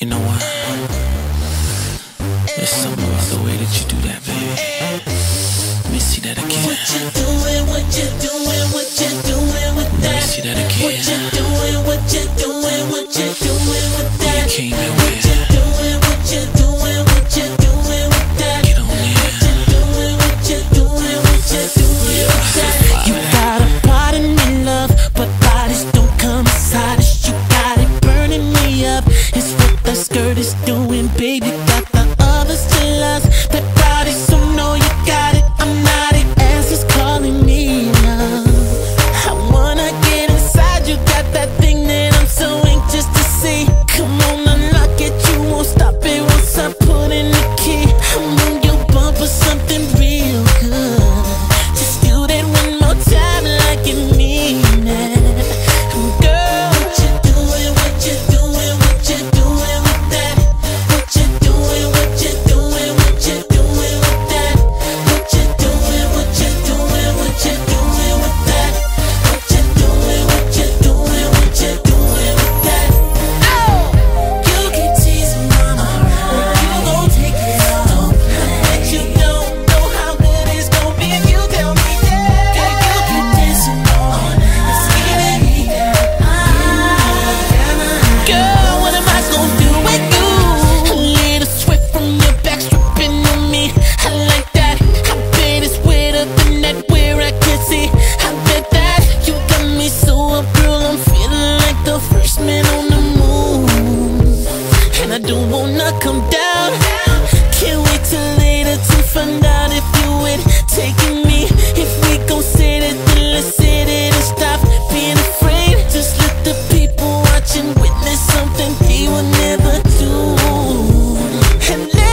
You know what? There's something about the way that you do that, baby. Let me see that again. What you doing? What you doing? don't wanna come down. Can't wait till later to find out if you would taking me. If we gon' sit it, then let's sit it and stop being afraid. Just let the people watching witness something they will never do. And